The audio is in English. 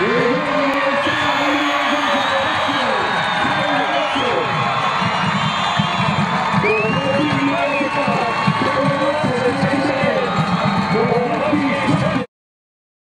Yeah.